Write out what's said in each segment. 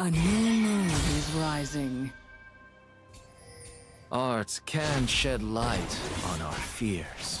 A new moon is rising. Art can shed light on our fears.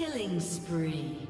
Killing spree.